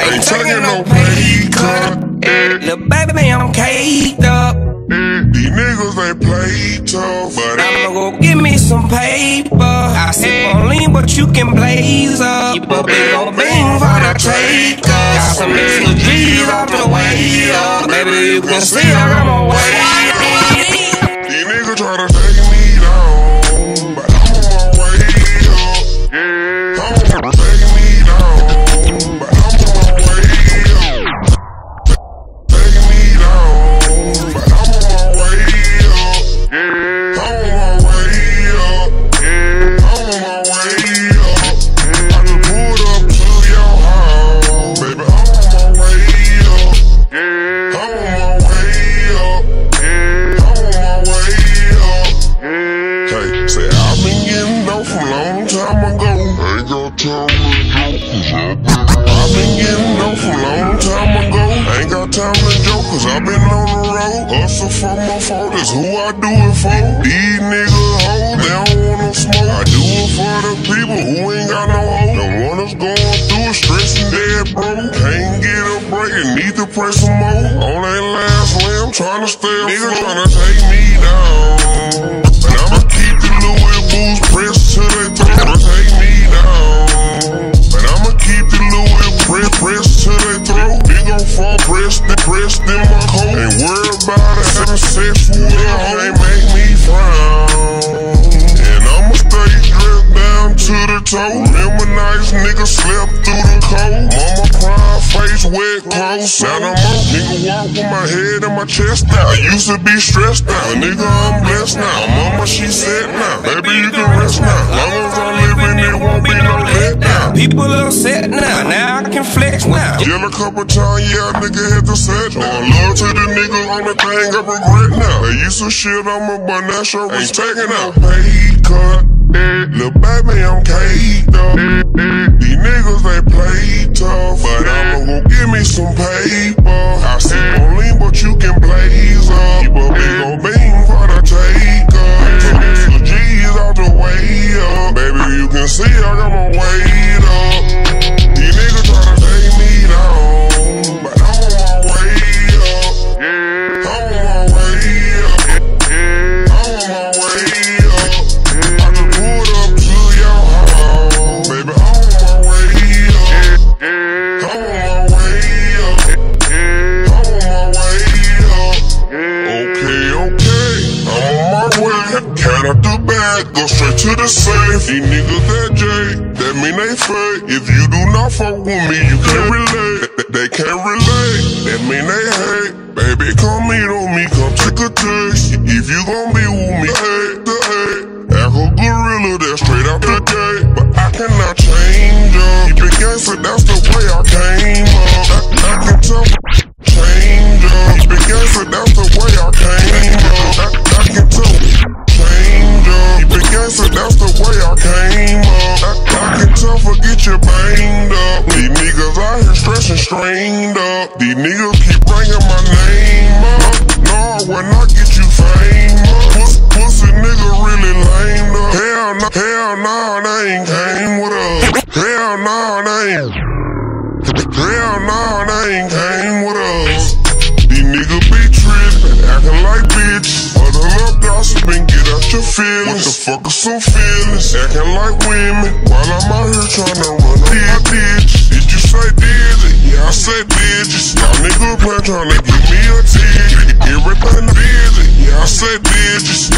Ain't taking no pay cut. Eh, Little baby, man, I'm caked up. eh. These niggas ain't play tough, but I'ma go get me some paper. I sip on lean, but you can blaze up. Keep a big old beam Baby, you can say I've been getting dope from a long time ago. Ain't got time to joke, cause I've been, joke, cause I've been on the road. Hustle for my fault, that's who I do it for. These niggas hoes, they don't want no smoke. I do it for the people who ain't got no hope. The one that's going through it, stressing dead, bro. Can't get a break and need to pray some more. On that last limb, trying to stay afloat. Niggas trying sex with make me frown. And I'ma stay dressed down to the toe. Remember nice nigga slept through the cold. Mama crying, face wet, clothes. Now I'm up, nigga walk with my head and my chest out. Used to be stressed out, nigga I'm blessed now. Mama she said now, baby you can rest now. Long as I'm living, it won't be no letdown. People upset now a couple times, yeah, nigga hit the set. Showing love to the nigga on the thing I regret now. They used to shit on me, but now show ain't taking out. Pay cut, eh. Lil' baby, I'm caked up. Eh, eh. These niggas they play tough, but I'ma go give me some paper. I said, only but you can blaze Count out the bag, go straight to the safe. These niggas that J, that mean they fake. If you do not fuck with me, you can't relate. Th- They can't relate, that mean they hate. Baby, come meet on me, come take a taste. If you gon' be with me, hate the. Act a gorilla, that's straight out the gate. But I cannot change up. Keep it gangster, that's the way I came up. I, I can tell These niggas keep bringing my name up. No, I get you fame up. Puss, pussy nigga really lame up. Hell no, hell no, they ain't came with us. Hell no, they ain't. Hell no, they ain't came with us. These niggas be trippin', acting like bitches. Huddle up, gossiping, get out your feelings. What the fuck is some feelings? Acting like women, while I'm out here tryna run up dead bitch. Did you say? Yeah, I said you? Y'all niggas plan tryna give me a ticket. Yeah, I said you?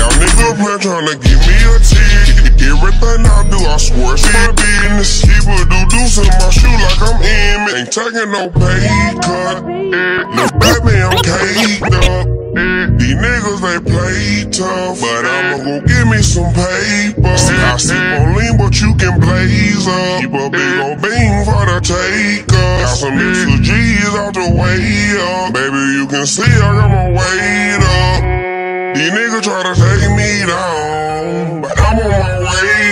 Y'all niggas plan tryna give me a ticket. Everything I do, I swear it's my business. People do deuce in my shoe like I'm in it. Ain't taking no pay cut. No baby, I'm caked up. These niggas they play tough, but I'ma go give me some paper. I sip on lean, but you can blaze up. Keep a big ol' beam for the taker. Got some extra G's out the way up. Baby, you can see I got my weight up. These niggas try to take me down, but I'm on my way.